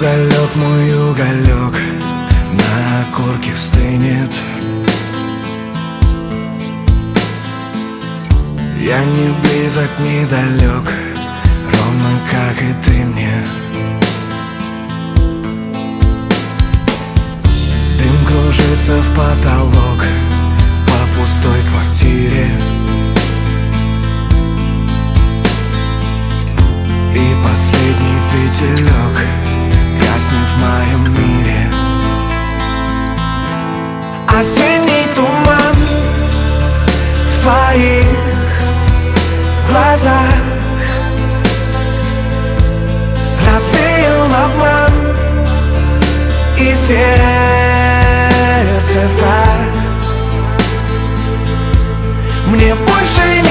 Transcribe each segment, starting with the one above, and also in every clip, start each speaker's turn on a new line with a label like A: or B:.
A: Вот мой уголек на корке стынет. Я не близок, не далек Ровно как и ты мне. Дым кружится в потолок По пустой квартире. И последний фитилек Гаснет в моем мире. Осенний туман В твоих глазах Развеял обман И сердце враг. Мне больше не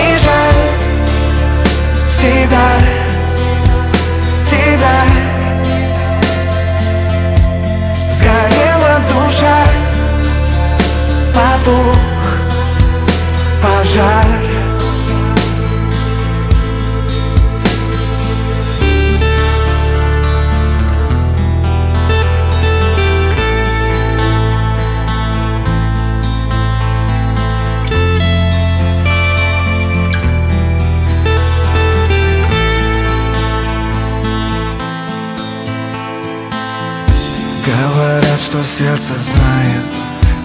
A: Говорят, что сердце знает,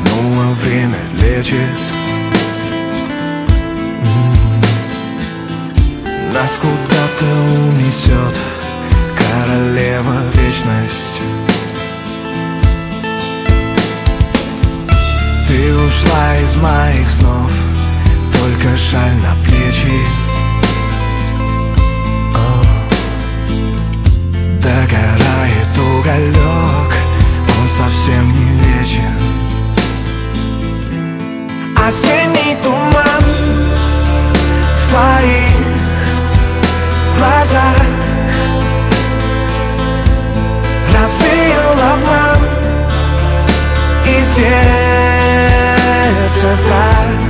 A: ну а время лечит. Нас куда-то унесет королева вечность. Ты ушла из моих снов, только шаль на плечи Осенний туман в твоих глазах Развеял обман и сердце враг